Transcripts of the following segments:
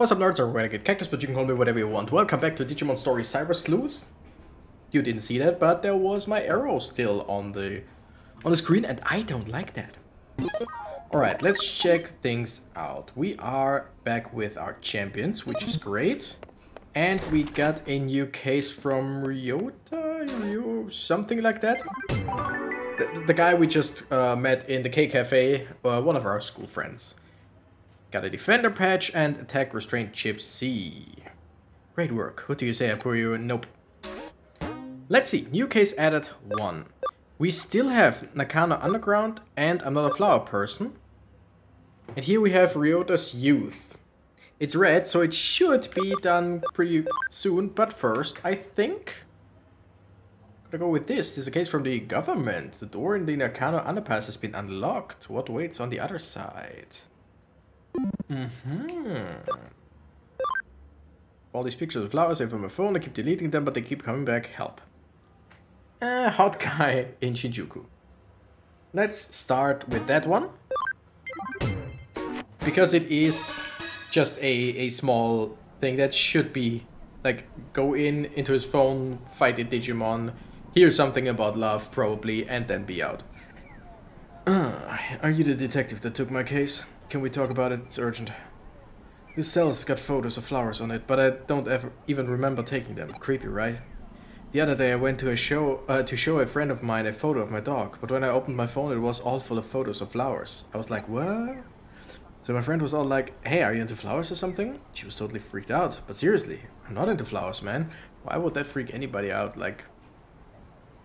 What's up nerds, I'm Renegade Cactus, but you can call me whatever you want. Welcome back to Digimon Story Cyber Sleuth. You didn't see that, but there was my arrow still on the on the screen, and I don't like that. Alright, let's check things out. We are back with our champions, which is great. And we got a new case from Ryota, Ryo, something like that. The, the guy we just uh, met in the K Cafe, uh, one of our school friends. Got a defender patch and attack restraint chip C. Great work. What do you say, Apurio? Nope. Let's see. New case added 1. We still have Nakano Underground and another flower person. And here we have Ryota's Youth. It's red, so it should be done pretty soon. But first, I think... I'm gonna go with this. This is a case from the government. The door in the Nakano Underpass has been unlocked. What waits on the other side? Mm-hmm. All these pictures of flowers are from my phone. I keep deleting them, but they keep coming back. Help. Uh, hot guy in Shinjuku. Let's start with that one. Because it is just a, a small thing that should be like go in into his phone, fight a Digimon, hear something about love probably, and then be out. Uh, are you the detective that took my case? Can we talk about it? It's urgent. This cell's got photos of flowers on it, but I don't ever even remember taking them. Creepy, right? The other day I went to a show uh, to show a friend of mine a photo of my dog, but when I opened my phone it was all full of photos of flowers. I was like, what? So my friend was all like, hey, are you into flowers or something? She was totally freaked out. But seriously, I'm not into flowers, man. Why would that freak anybody out? Like,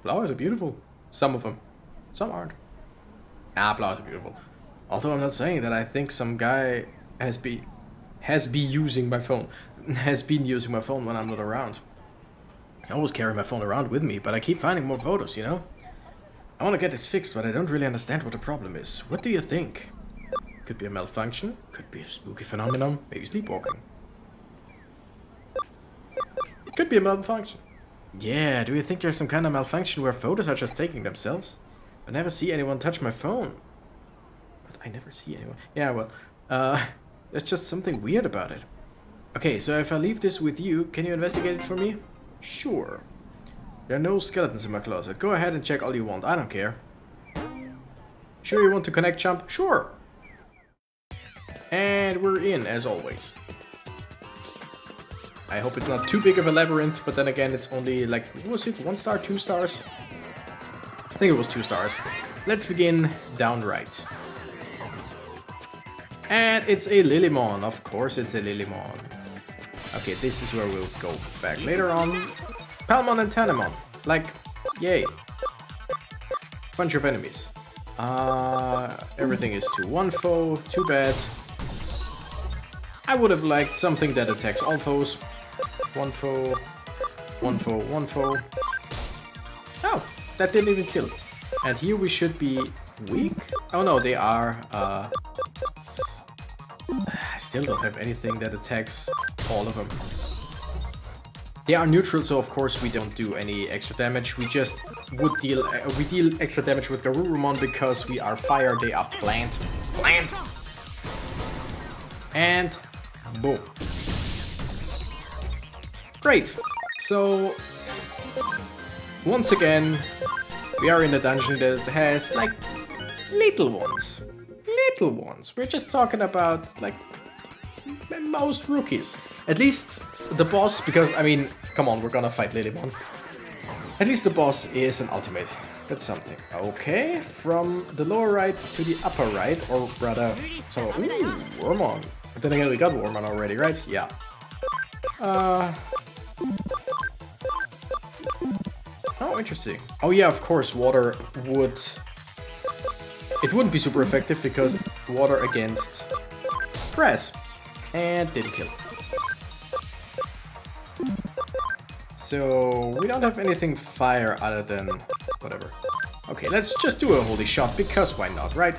flowers are beautiful. Some of them. Some aren't. Ah, flowers are beautiful. Although I'm not saying that I think some guy has be has be using my phone. Has been using my phone when I'm not around. I always carry my phone around with me, but I keep finding more photos, you know? I want to get this fixed, but I don't really understand what the problem is. What do you think? Could be a malfunction, could be a spooky phenomenon, maybe sleepwalking. Could be a malfunction. Yeah, do you think there's some kind of malfunction where photos are just taking themselves? I never see anyone touch my phone. I never see anyone. Yeah, well, uh, there's just something weird about it. Okay, so if I leave this with you, can you investigate it for me? Sure. There are no skeletons in my closet. Go ahead and check all you want. I don't care. Sure you want to connect, chump? Sure. And we're in, as always. I hope it's not too big of a labyrinth, but then again, it's only like, was it one star, two stars? I think it was two stars. Let's begin down right. And it's a Lilymon. Of course it's a Lilymon. Okay, this is where we'll go back later on. Palmon and Tanemon. Like, yay. Bunch of enemies. Uh, everything is to one foe. Too bad. I would have liked something that attacks all foes. One foe. One foe. One foe. Oh, that didn't even kill. And here we should be weak. Oh no, they are. Uh, still don't have anything that attacks all of them. They are neutral, so of course we don't do any extra damage. We just would deal uh, we deal extra damage with Garurumon because we are fire. They are plant, plant, and boom. Great. So once again, we are in a dungeon that has like little ones, little ones. We're just talking about like most rookies. At least the boss, because, I mean, come on, we're gonna fight Lilymon. At least the boss is an ultimate. That's something. Okay, from the lower right to the upper right, or rather, so, ooh, Wormmon. But then again, we got Wormmon already, right? Yeah. Uh... Oh, interesting. Oh yeah, of course, water would... It wouldn't be super effective because water against grass. And didn't kill. So, we don't have anything fire other than whatever. Okay, let's just do a holy shot, because why not, right?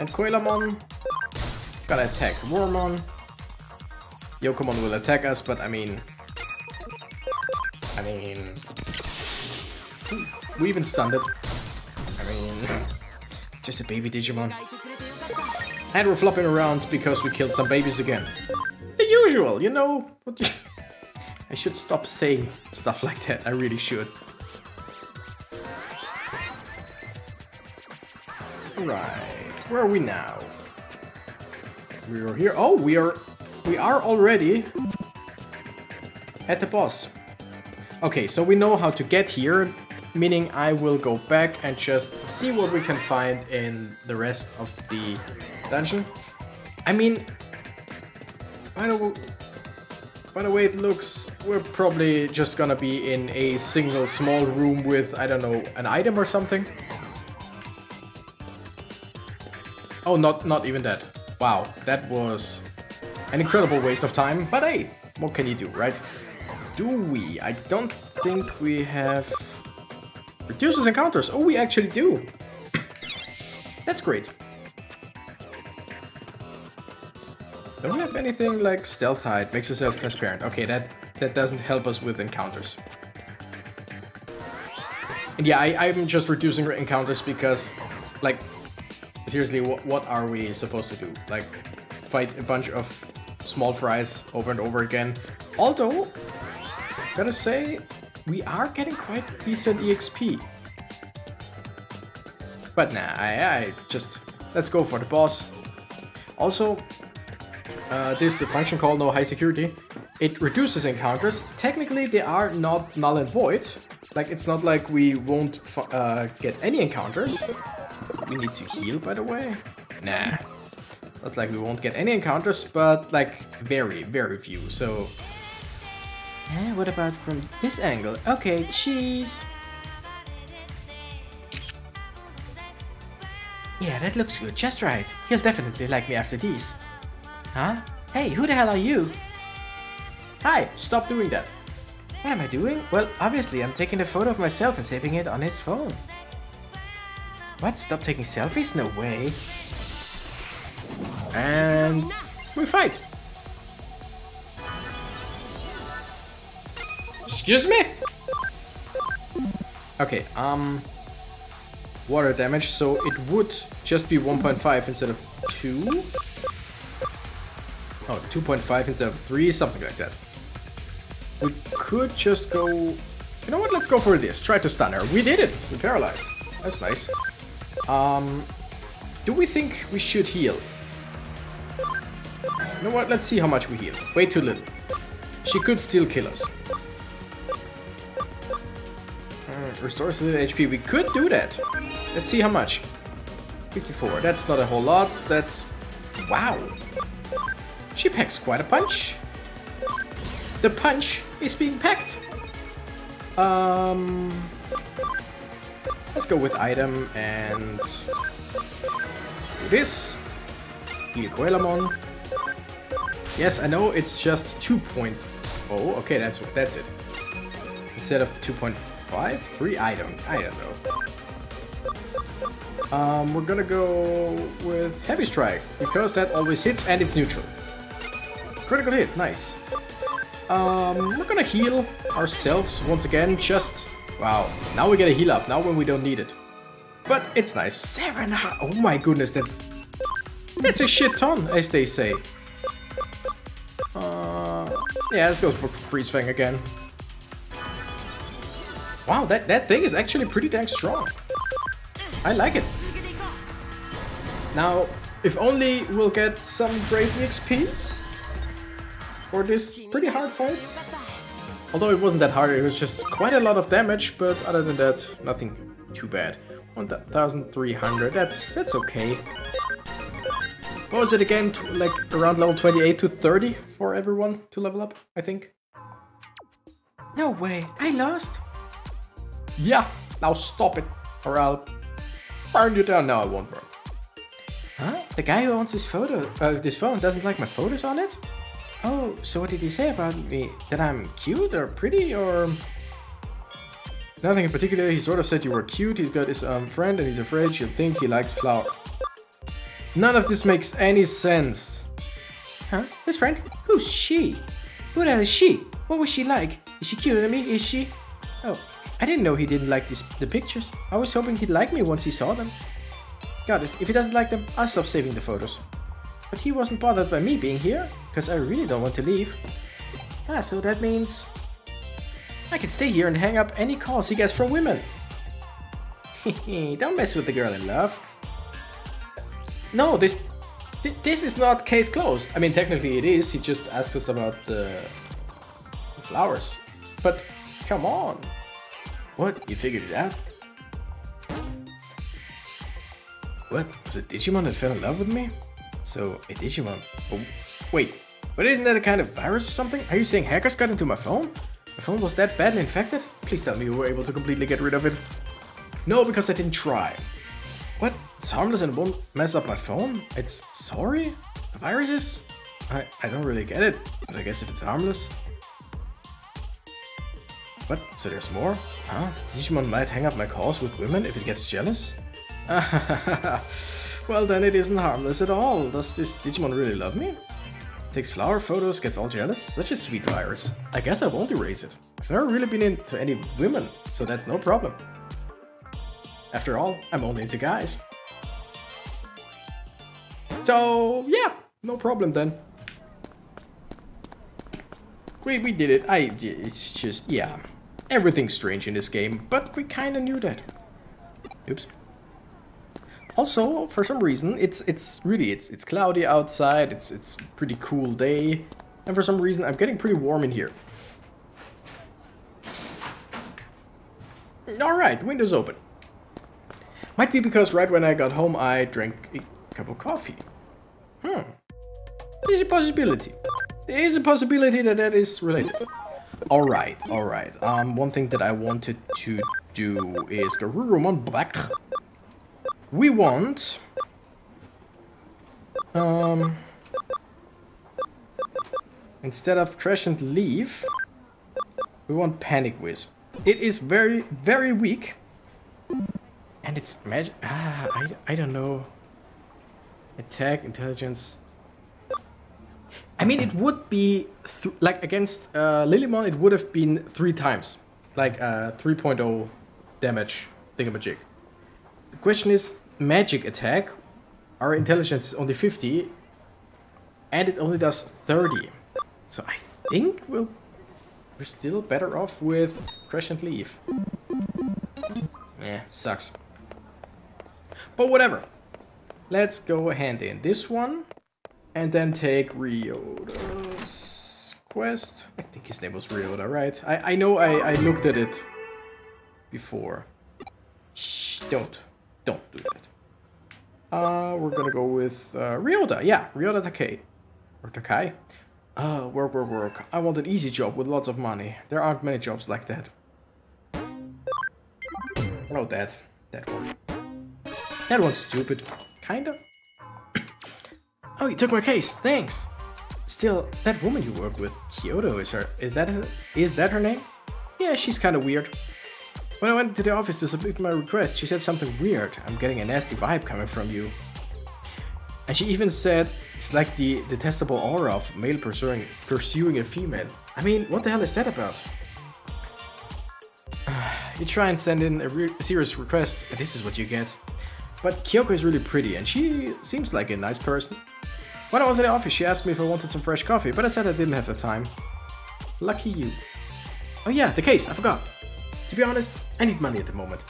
And Coelamon gonna attack Wormmon. Yokomon will attack us, but I mean... I mean... We even stunned it. I mean... Just a baby Digimon. And we're flopping around because we killed some babies again. The usual, you know? I should stop saying stuff like that, I really should. Right, where are we now? We are here. Oh, we are we are already at the boss. Okay, so we know how to get here, meaning I will go back and just see what we can find in the rest of the dungeon. I mean, by the, by the way it looks, we're probably just gonna be in a single small room with, I don't know, an item or something. Oh, not, not even that. Wow, that was an incredible waste of time, but hey, what can you do, right? Do we? I don't think we have... Reduces encounters. Oh, we actually do. That's great. Anything like stealth hide? Makes yourself transparent. Okay, that, that doesn't help us with encounters. And yeah, I, I'm just reducing encounters because, like, seriously, what, what are we supposed to do? Like, fight a bunch of small fries over and over again. Although, gotta say, we are getting quite decent EXP. But nah, I, I just, let's go for the boss. Also, uh, this is a function called no high security. It reduces encounters. Technically, they are not null and void. Like, it's not like we won't uh, get any encounters. We need to heal, by the way. Nah. Not like we won't get any encounters, but like very, very few, so... Eh, what about from this angle? Okay, cheese! Yeah, that looks good, just right. He'll definitely like me after these. Huh? Hey, who the hell are you? Hi, stop doing that. What am I doing? Well, obviously I'm taking a photo of myself and saving it on his phone. What? Stop taking selfies? No way. And we fight. Excuse me? Okay, um... Water damage, so it would just be 1.5 instead of 2? Oh, 2.5 instead of 3, something like that. We could just go... You know what, let's go for this. Try to stun her. We did it! We paralyzed. That's nice. Um, do we think we should heal? You know what? Let's see how much we heal. Way too little. She could still kill us. Uh, restores a little HP. We could do that. Let's see how much. 54. That's not a whole lot. That's... Wow. She packs quite a punch. The punch is being packed. Um... Let's go with item and do this. Heal. Yes, I know it's just 2.0. Okay, that's that's it. Instead of 2.5, 3. I don't. I don't know. Um, we're gonna go with Heavy Strike because that always hits and it's neutral. Critical hit, nice. Um, we're gonna heal ourselves once again, just Wow, now we get a heal up, now when we don't need it. But it's nice. Seven Oh my goodness, that's... That's a shit ton, as they say. Uh, yeah, let's go for Freeze Fang again. Wow, that, that thing is actually pretty dang strong. I like it. Now, if only we'll get some great XP for this pretty hard fight. Although it wasn't that hard, it was just quite a lot of damage, but other than that, nothing too bad. 1300, that's that's okay. What was it again? Like around level 28 to 30 for everyone to level up, I think? No way, I lost? Yeah, now stop it, or I'll burn you down. No, I won't burn. Huh? The guy who owns this photo, uh, this phone doesn't like my photos on it? Oh, so what did he say about me? That I'm cute or pretty or... Nothing in particular, he sort of said you were cute, he's got his um, friend and he's afraid she'll think he likes flower. None of this makes any sense. Huh? His friend? Who's she? Who the hell is she? What was she like? Is she cuter than me? Is she? Oh, I didn't know he didn't like the pictures. I was hoping he'd like me once he saw them. Got it. If he doesn't like them, I'll stop saving the photos. But he wasn't bothered by me being here, because I really don't want to leave. Ah, so that means... I can stay here and hang up any calls he gets from women. don't mess with the girl in love. No, this this is not case closed. I mean, technically it is. He just asked us about the flowers. But come on. What? You figured it out? What? Was it Digimon that fell in love with me? So, a Digimon... Oh, wait. But isn't that a kind of virus or something? Are you saying hackers got into my phone? My phone was that badly infected? Please tell me you were able to completely get rid of it. No, because I didn't try. What? It's harmless and won't mess up my phone? It's sorry? The viruses? I, I don't really get it, but I guess if it's harmless. What? So there's more? Huh? Digimon might hang up my calls with women if it gets jealous? well then it isn't harmless at all. Does this Digimon really love me? Takes flower photos, gets all jealous? Such a sweet virus. I guess I won't erase it. I've never really been into any women, so that's no problem. After all, I'm only into guys. So, yeah, no problem then. We, we did it. I, it's just, yeah. Everything's strange in this game, but we kinda knew that. Oops. Also, for some reason, it's it's really it's it's cloudy outside. It's it's pretty cool day, and for some reason, I'm getting pretty warm in here. All right, windows open. Might be because right when I got home, I drank a cup of coffee. Hmm. There's a possibility. There is a possibility that that is related. All right, all right. Um, one thing that I wanted to do is Garurumon Black we want... Um, instead of Crescent Leaf, we want Panic Wisp. It is very, very weak. And it's magic. Ah, I, I don't know. Attack, intelligence. I mean, it would be like against uh, Lilymon, it would have been three times, like uh, 3.0 damage thingamajig. The question is, magic attack, our intelligence is only 50, and it only does 30. So I think we'll, we're still better off with Crescent Leaf. Yeah, sucks. But whatever. Let's go hand in this one, and then take Ryoda's quest. I think his name was Ryoda, right? I, I know I, I looked at it before. Shh, don't. Don't do that. Uh, we're gonna go with uh, Ryoda. Yeah, Ryoda Takei. Or Takai. Uh, work, work, work. I want an easy job with lots of money. There aren't many jobs like that. Oh, that. That one. That one's stupid. Kinda. oh, you took my case. Thanks. Still, that woman you work with, Kyoto, is her. Is that is that her name? Yeah, she's kind of weird. When I went to the office to submit my request, she said something weird. I'm getting a nasty vibe coming from you. And she even said it's like the detestable aura of male pursuing, pursuing a female. I mean, what the hell is that about? you try and send in a, serious request, and this is what you get. But Kyoko is really pretty, and she seems like a nice person. When I was in the office, she asked me if I wanted some fresh coffee, but I said I didn't have the time. Lucky you. Oh yeah, the case, I forgot. To be honest, I need money at the moment.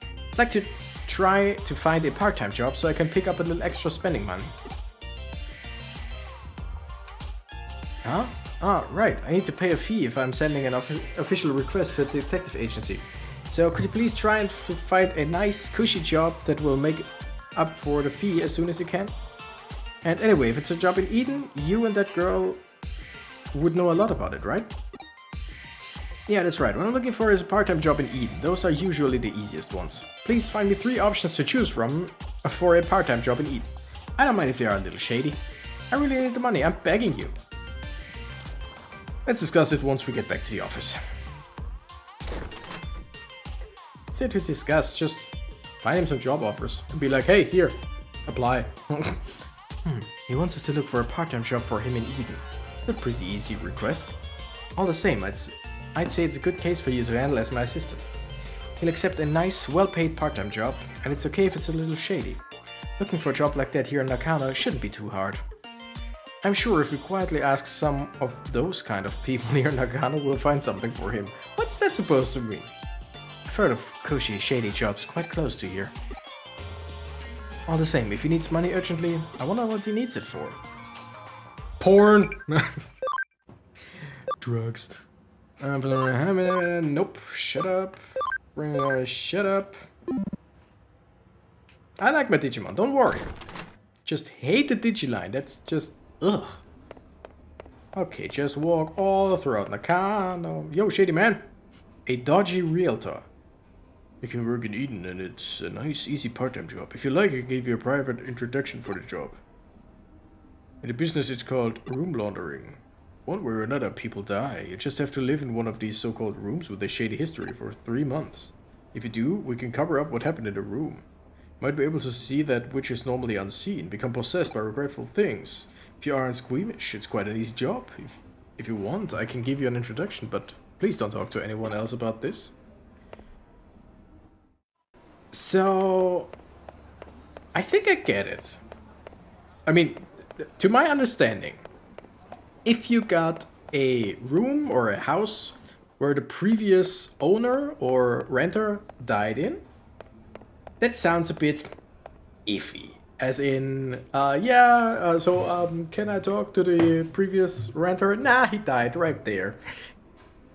I'd like to try to find a part-time job so I can pick up a little extra spending money. Huh? Ah, right. I need to pay a fee if I'm sending an official request to the detective agency. So could you please try and find a nice cushy job that will make up for the fee as soon as you can? And anyway, if it's a job in Eden, you and that girl would know a lot about it, right? Yeah, that's right. What I'm looking for is a part-time job in Eden. Those are usually the easiest ones. Please find me three options to choose from for a part-time job in Eden. I don't mind if they are a little shady. I really need the money, I'm begging you. Let's discuss it once we get back to the office. Instead to discuss, just find him some job offers. And be like, hey, here, apply. hmm, he wants us to look for a part-time job for him in Eden. A pretty easy request. All the same, it's I'd say it's a good case for you to handle as my assistant. He'll accept a nice, well-paid part-time job, and it's okay if it's a little shady. Looking for a job like that here in Nakano shouldn't be too hard. I'm sure if we quietly ask some of those kind of people near Nakano, we'll find something for him. What's that supposed to mean? I've heard of cushy, shady jobs quite close to here. All the same, if he needs money urgently, I wonder what he needs it for. Porn! Drugs. Nope, shut up. Shut up. I like my Digimon, don't worry. Just hate the Digiline, that's just... Ugh. Okay, just walk all throughout Nakano. Yo, Shady Man. A dodgy realtor. You can work in Eden and it's a nice, easy part-time job. If you like, I can give you a private introduction for the job. In the business, it's called room laundering. One way or another, people die. You just have to live in one of these so-called rooms with a shady history for three months. If you do, we can cover up what happened in the room. Might be able to see that which is normally unseen, become possessed by regretful things. If you aren't squeamish, it's quite an easy job. If, if you want, I can give you an introduction, but please don't talk to anyone else about this. So, I think I get it. I mean, to my understanding, if you got a room or a house where the previous owner or renter died in, that sounds a bit iffy. As in, uh, yeah, uh, so um, can I talk to the previous renter? Nah, he died right there.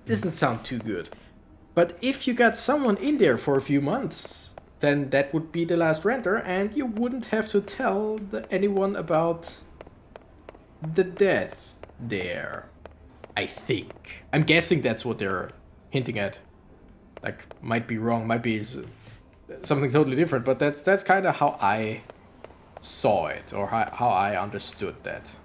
Doesn't sound too good. But if you got someone in there for a few months, then that would be the last renter and you wouldn't have to tell anyone about the death there. I think. I'm guessing that's what they're hinting at. Like, might be wrong, might be something totally different, but that's that's kind of how I saw it, or how, how I understood that.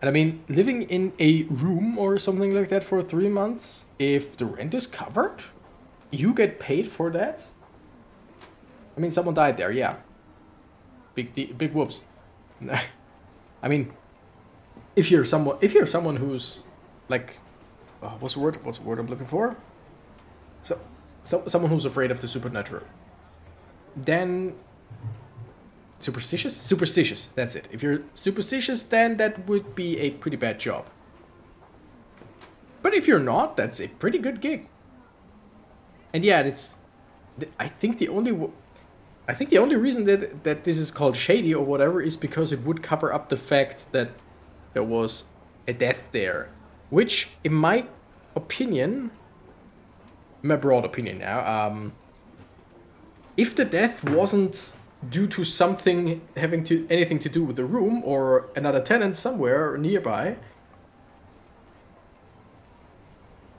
And I mean, living in a room or something like that for three months, if the rent is covered, you get paid for that? I mean, someone died there, yeah. Big, big whoops. I mean, if you're someone, if you're someone who's like, uh, what's the word? What's the word I'm looking for? So, so someone who's afraid of the supernatural. Then superstitious? Superstitious, that's it. If you're superstitious, then that would be a pretty bad job. But if you're not, that's a pretty good gig. And yeah, it's I think the only I think the only reason that that this is called shady or whatever is because it would cover up the fact that there was a death there, which in my opinion my broad opinion now, um, if the death wasn't due to something having to anything to do with the room or another tenant somewhere nearby,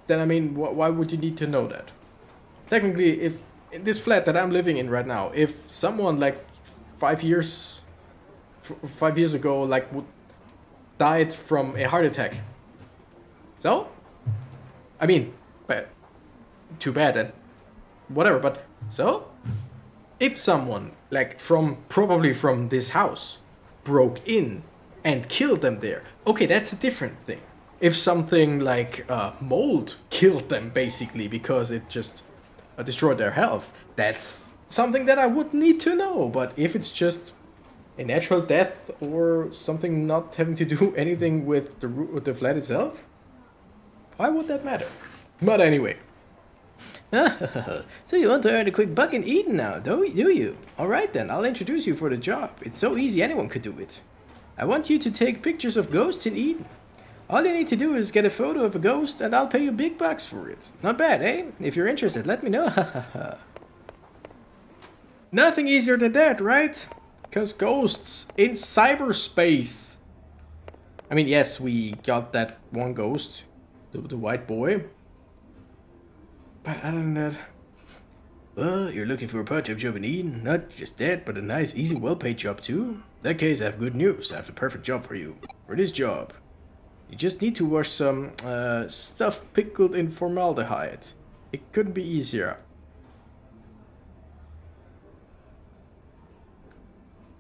then I mean, wh why would you need to know that? Technically, if in this flat that I'm living in right now, if someone like five years, five years ago, like would died from a heart attack, so, I mean, but too bad and whatever. But so, if someone like from probably from this house broke in and killed them there, okay, that's a different thing. If something like uh, mold killed them basically because it just uh, destroyed their health, that's something that I would need to know. But if it's just a natural death or something not having to do anything with the with the flat itself, why would that matter? But anyway. so you want to earn a quick buck in Eden now, do, do you? Alright then, I'll introduce you for the job. It's so easy anyone could do it. I want you to take pictures of ghosts in Eden. All you need to do is get a photo of a ghost and I'll pay you big bucks for it. Not bad, eh? If you're interested, let me know. Nothing easier than that, right? Because ghosts in cyberspace. I mean, yes, we got that one ghost, the, the white boy. But other than that... Well, you're looking for a part-time job in Eden? Not just that, but a nice, easy, well-paid job too? In that case, I have good news. I have the perfect job for you. For this job, you just need to wash some uh, stuff pickled in formaldehyde. It couldn't be easier.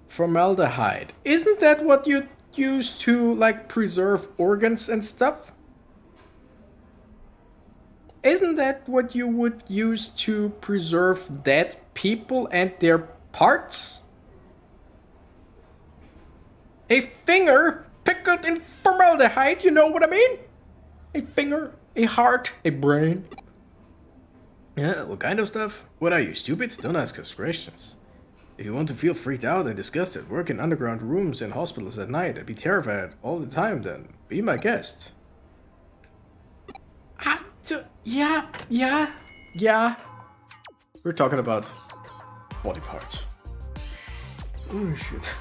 Formaldehyde. Isn't that what you use to, like, preserve organs and stuff? Isn't that what you would use to preserve dead people and their parts? A finger pickled in formaldehyde, you know what I mean? A finger, a heart, a brain. Yeah, what kind of stuff? What are you, stupid? Don't ask us questions. If you want to feel freaked out and disgusted, work in underground rooms and hospitals at night and be terrified all the time, then be my guest. Ah, yeah, yeah, yeah. We're talking about body parts. Oh shit.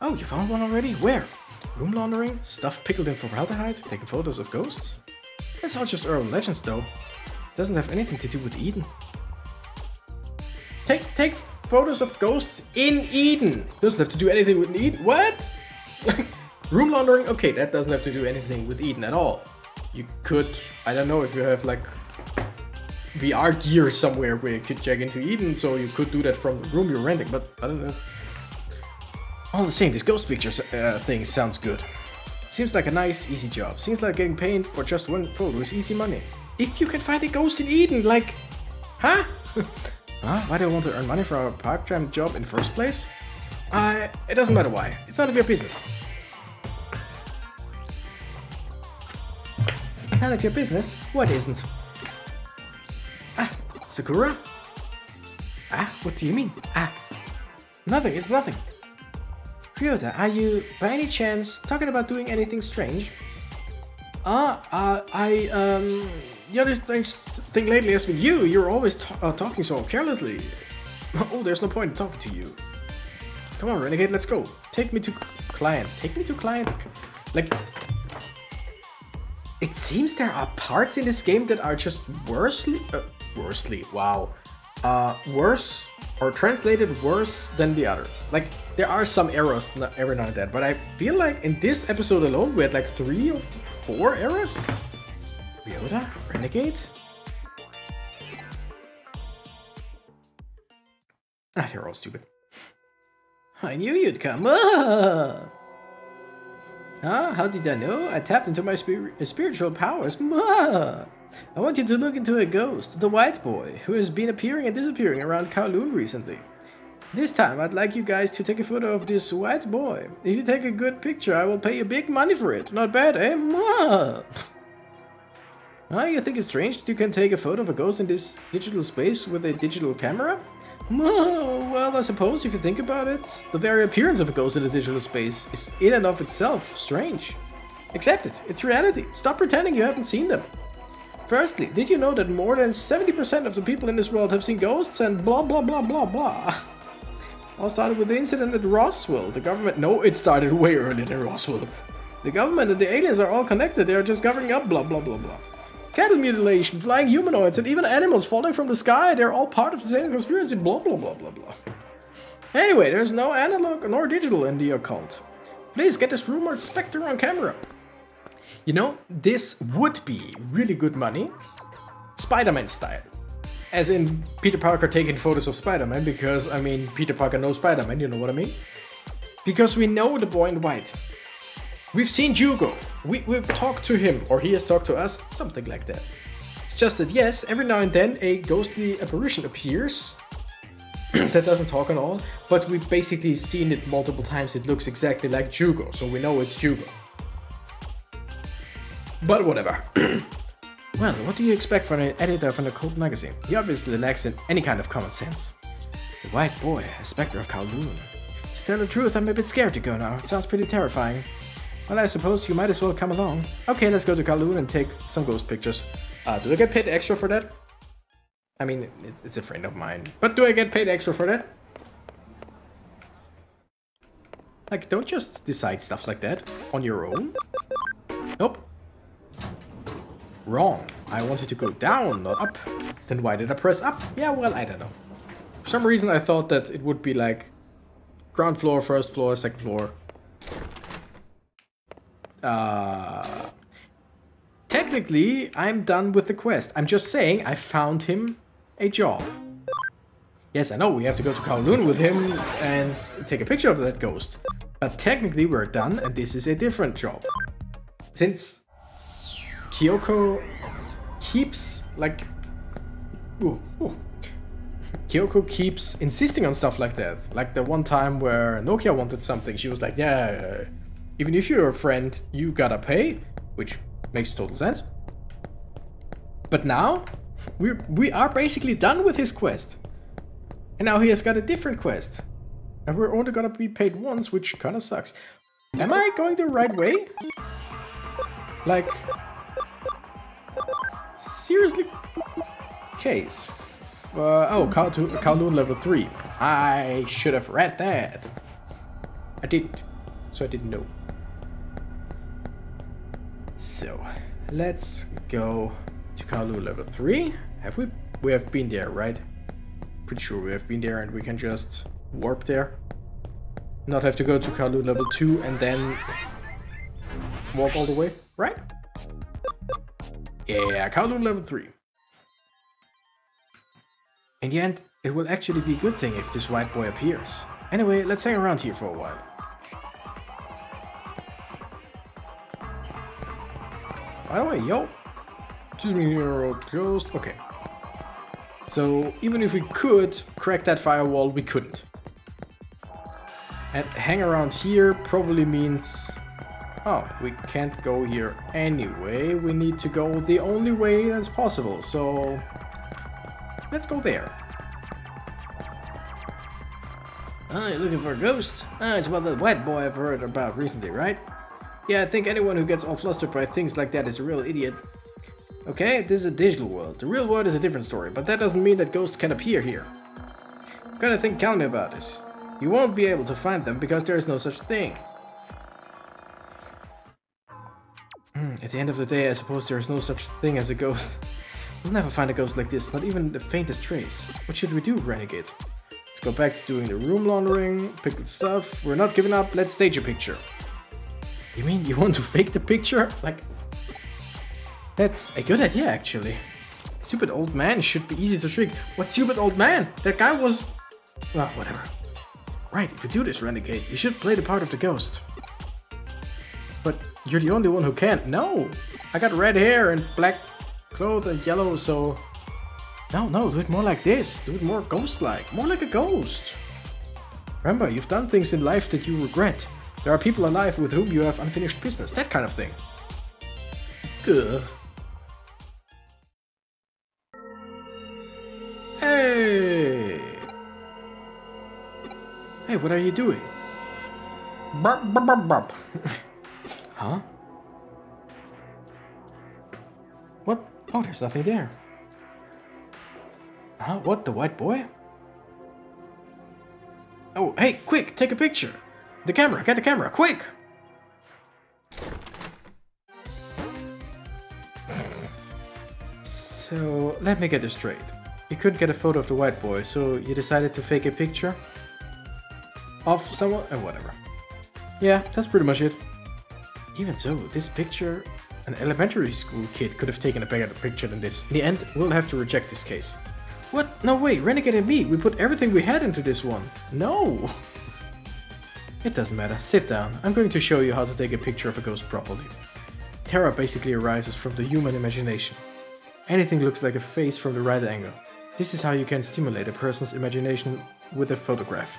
Oh, you found one already? Where? Room laundering? Stuff pickled in formaldehyde? Taking photos of ghosts? It's all just urban legends though. Doesn't have anything to do with Eden. Take take photos of ghosts in Eden. Doesn't have to do anything with Eden. What? Room laundering? Okay, that doesn't have to do anything with Eden at all. You could, I don't know if you have like VR gear somewhere where you could check into Eden, so you could do that from the room you're renting, but I don't know. All the same, this ghost pictures uh, thing sounds good. Seems like a nice, easy job. Seems like getting paid for just one photo is easy money. If you can find a ghost in Eden, like... Huh? huh? Why do I want to earn money for a part-time job in the first place? Uh, it doesn't matter why. It's none of your business. None of your business? What isn't? Ah, Sakura? Ah, what do you mean? Ah, nothing, it's nothing. Ryota, are you, by any chance, talking about doing anything strange? Ah, uh, I, um, the other thing lately has been you. You're always uh, talking so carelessly. Oh, there's no point in talking to you. Come on, Renegade, let's go. Take me to client. Take me to client. Like, it seems there are parts in this game that are just worsely, uh, worsely, wow, uh, worse or translated worse than the other. Like, there are some errors every now and then, but I feel like in this episode alone, we had like three or four errors? Ryota? Renegade? Ah, they're all stupid. I knew you'd come. Ah! Huh? How did I know? I tapped into my spir spiritual powers. Ah! I want you to look into a ghost, the white boy, who has been appearing and disappearing around Kowloon recently. This time, I'd like you guys to take a photo of this white boy. If you take a good picture, I will pay you big money for it. Not bad, eh? Mwah! Ah, you think it's strange that you can take a photo of a ghost in this digital space with a digital camera? Well, I suppose if you think about it, the very appearance of a ghost in a digital space is in and of itself strange. Accept it, it's reality. Stop pretending you haven't seen them. Firstly, did you know that more than 70% of the people in this world have seen ghosts and blah blah blah blah blah? All started with the incident at Roswell. The government... No, it started way earlier than Roswell. The government and the aliens are all connected. They are just covering up blah blah blah blah. Cattle mutilation, flying humanoids, and even animals falling from the sky. They're all part of the same conspiracy. Blah blah blah blah blah. Anyway, there's no analog nor digital in the occult. Please get this rumored specter on camera. You know, this would be really good money. Spider-Man style. As in Peter Parker taking photos of Spider-Man because, I mean, Peter Parker knows Spider-Man, you know what I mean? Because we know the boy in white. We've seen Yuugo. We, we've talked to him, or he has talked to us, something like that. It's just that yes, every now and then a ghostly apparition appears. that doesn't talk at all, but we've basically seen it multiple times. It looks exactly like Yuugo, so we know it's Yuugo. But whatever. Well, what do you expect from an editor from a cult magazine? He obviously lacks in any kind of common sense. The white boy, a specter of Kowloon. To tell the truth, I'm a bit scared to go now. It sounds pretty terrifying. Well, I suppose you might as well come along. Okay, let's go to Kowloon and take some ghost pictures. Uh, do I get paid extra for that? I mean, it's, it's a friend of mine. But do I get paid extra for that? Like, don't just decide stuff like that on your own. Nope. Wrong. I wanted to go down, not up. Then why did I press up? Yeah, well, I don't know. For some reason I thought that it would be like ground floor, first floor, second floor. Uh, technically, I'm done with the quest. I'm just saying I found him a job. Yes, I know, we have to go to Kowloon with him and take a picture of that ghost. But technically we're done and this is a different job. Since Kyoko keeps like ooh, ooh. Kyoko keeps insisting on stuff like that. Like the one time where Nokia wanted something, she was like, "Yeah, Even if you're a friend, you gotta pay, which makes total sense. But now, we're, we are basically done with his quest. And now he has got a different quest. And we're only gonna be paid once, which kinda sucks. Am I going the right way? Like... Seriously? Case. Uh, oh, Kowloon level 3. I should have read that. I didn't. So I didn't know. So, let's go to Kowloon level 3. Have we? We have been there, right? Pretty sure we have been there and we can just warp there. Not have to go to Kowloon level 2 and then walk all the way, right? Yeah, Kowloon level 3. In the end, it will actually be a good thing if this white boy appears. Anyway, let's hang around here for a while. By the way, yo, Junior closed. Okay. So even if we could crack that firewall, we couldn't. And hang around here probably means... Oh, we can't go here anyway. We need to go the only way that's possible. So let's go there. Ah, you're looking for a ghost? Ah, it's about the white boy I've heard about recently, right? Yeah, I think anyone who gets all flustered by things like that is a real idiot. Okay, this is a digital world. The real world is a different story, but that doesn't mean that ghosts can appear here. What kind of thing tell me about this? You won't be able to find them because there is no such thing. Hmm, at the end of the day, I suppose there is no such thing as a ghost. We'll never find a ghost like this, not even the faintest trace. What should we do, Renegade? Let's go back to doing the room laundering, pick the stuff. We're not giving up, let's stage a picture. You mean you want to fake the picture? Like, that's a good idea, actually. Stupid old man should be easy to trick. What stupid old man? That guy was... Well, whatever. Right, if you do this, Renegade, you should play the part of the ghost. But you're the only one who can. No! I got red hair and black clothes and yellow, so... No, no, do it more like this. Do it more ghost-like. More like a ghost. Remember, you've done things in life that you regret. There are people alive with whom you have unfinished business, that kind of thing. Good. Hey! Hey, what are you doing? Burp, burp, burp, burp. huh? What? Oh, there's nothing there. Huh? What? The white boy? Oh, hey, quick, take a picture. The camera, get the camera, quick! So, let me get this straight. You couldn't get a photo of the white boy, so you decided to fake a picture? Of someone? Oh, whatever. Yeah, that's pretty much it. Even so, this picture, an elementary school kid could have taken a better picture than this. In the end, we'll have to reject this case. What? No way, Renegade and me, we put everything we had into this one. No! It doesn't matter, sit down. I'm going to show you how to take a picture of a ghost properly. Terror basically arises from the human imagination. Anything looks like a face from the right angle. This is how you can stimulate a person's imagination with a photograph.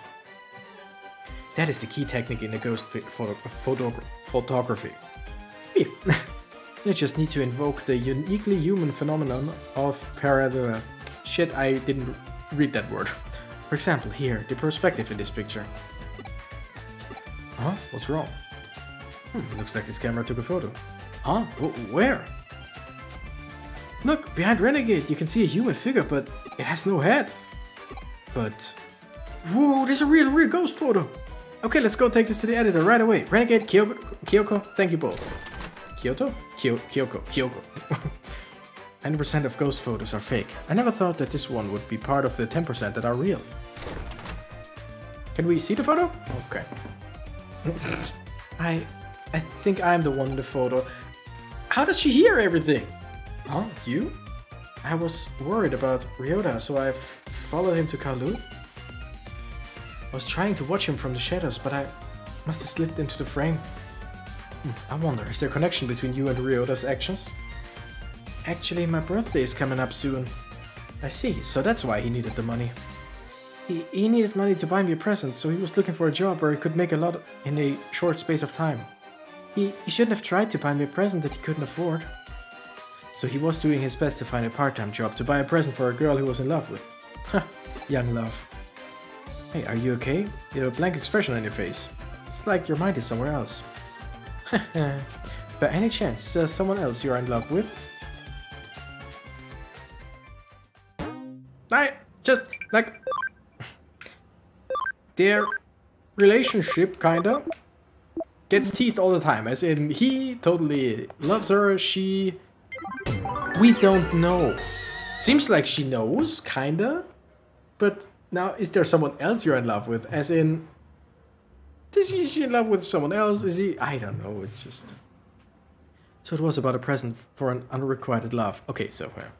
That is the key technique in the ghost photo photo photography. you just need to invoke the uniquely human phenomenon of parallel. Shit, I didn't read that word. For example, here, the perspective in this picture. Huh? What's wrong? Hmm, looks like this camera took a photo. Huh? W where? Look, behind Renegade you can see a human figure, but it has no head. But... Whoa, there's a real, real ghost photo! Okay, let's go take this to the editor right away. Renegade, Kyoko, Kyoko thank you both. Kyoto? Kyo Kyoko, Kyoko. 90% of ghost photos are fake. I never thought that this one would be part of the 10% that are real. Can we see the photo? Okay. I I think I'm the one in the photo. How does she hear everything? Huh? You? I was worried about Ryota, so I followed him to Kalu. I was trying to watch him from the shadows, but I must have slipped into the frame. Hmm, I wonder, is there a connection between you and Ryota's actions? Actually, my birthday is coming up soon. I see, so that's why he needed the money. He, he needed money to buy me a present, so he was looking for a job where he could make a lot in a short space of time. He, he shouldn't have tried to buy me a present that he couldn't afford. So he was doing his best to find a part-time job to buy a present for a girl he was in love with. young love. Hey, are you okay? You have a blank expression on your face. It's like your mind is somewhere else. By any chance, is there someone else you're in love with? Their relationship kinda gets teased all the time as in he totally loves her she we don't know. Seems like she knows kinda but now is there someone else you're in love with? As in is she, in love with someone else? Is he i don't know it's just so it was about a present for an unrequited love. Okay so far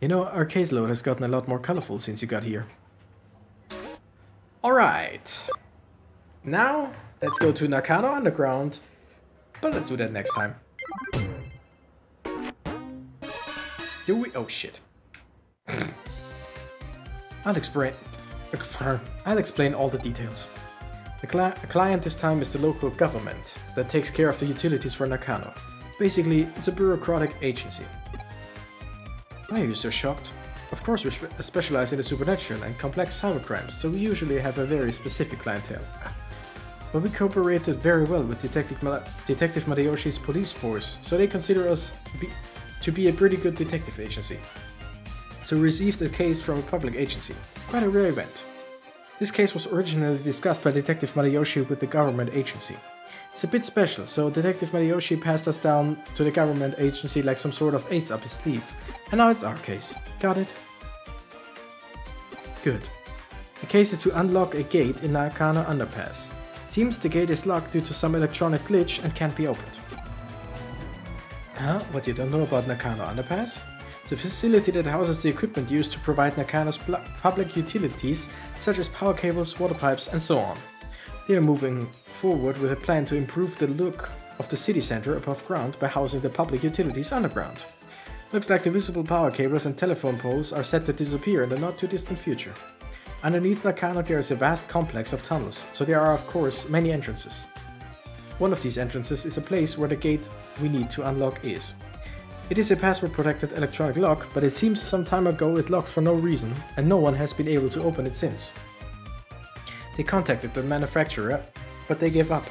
you know, our caseload has gotten a lot more colorful since you got here. Alright. Now, let's go to Nakano Underground. But let's do that next time. Do we? Oh shit. I'll explain. I'll explain all the details. The cli client this time is the local government that takes care of the utilities for Nakano. Basically, it's a bureaucratic agency. Why are you so shocked? Of course we specialize in the supernatural and complex cybercrimes, so we usually have a very specific clientele. But we cooperated very well with Detective, Ma detective Matayoshi's police force, so they consider us be to be a pretty good detective agency. So we received a case from a public agency. Quite a rare event. This case was originally discussed by Detective Matayoshi with the government agency. It's a bit special, so Detective Matayoshi passed us down to the government agency like some sort of ace up his sleeve. And now it's our case. Got it? Good. The case is to unlock a gate in Nakano Underpass. It seems the gate is locked due to some electronic glitch and can't be opened. Huh? What you don't know about Nakano Underpass? It's a facility that houses the equipment used to provide Nakano's public utilities such as power cables, water pipes and so on. They are moving forward with a plan to improve the look of the city center above ground by housing the public utilities underground. Looks like the visible power cables and telephone poles are set to disappear in the not too distant future. Underneath Nakano there is a vast complex of tunnels, so there are of course many entrances. One of these entrances is a place where the gate we need to unlock is. It is a password protected electronic lock, but it seems some time ago it locked for no reason, and no one has been able to open it since. They contacted the manufacturer but they give up.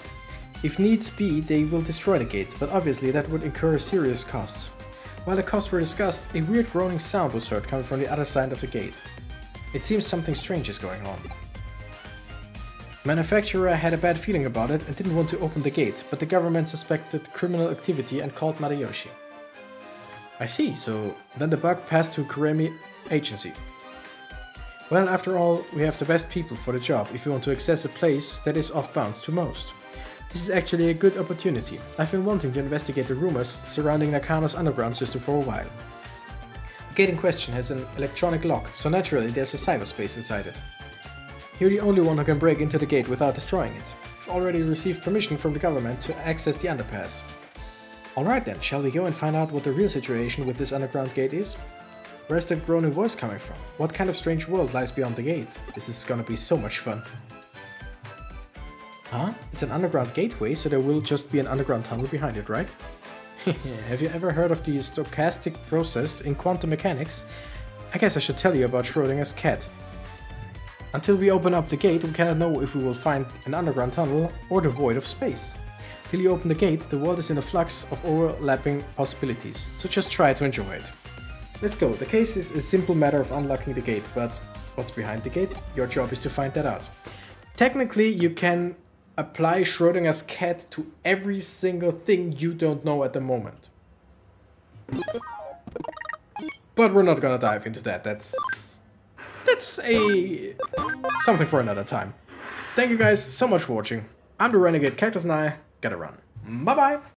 If needs be, they will destroy the gate, but obviously that would incur serious costs. While the costs were discussed, a weird groaning sound was heard coming from the other side of the gate. It seems something strange is going on. Manufacturer had a bad feeling about it and didn't want to open the gate, but the government suspected criminal activity and called Matayoshi. I see, so then the bug passed to Kuremi agency. Well, after all, we have the best people for the job if you want to access a place that is off bounds to most. This is actually a good opportunity. I've been wanting to investigate the rumors surrounding Nakano's underground system for a while. The gate in question has an electronic lock, so naturally there's a cyberspace inside it. You're the only one who can break into the gate without destroying it. I've already received permission from the government to access the underpass. Alright then, shall we go and find out what the real situation with this underground gate is? Where's that groaning voice coming from? What kind of strange world lies beyond the gate? This is gonna be so much fun. Huh? It's an underground gateway, so there will just be an underground tunnel behind it, right? Have you ever heard of the stochastic process in quantum mechanics? I guess I should tell you about Schrodinger's cat. Until we open up the gate, we cannot know if we will find an underground tunnel or the void of space. Till you open the gate, the world is in a flux of overlapping possibilities, so just try to enjoy it. Let's go. The case is a simple matter of unlocking the gate, but what's behind the gate? Your job is to find that out. Technically, you can apply Schrodinger's cat to every single thing you don't know at the moment. But we're not gonna dive into that. That's that's a something for another time. Thank you guys so much for watching. I'm the Renegade Cactus and I gotta run. Bye bye!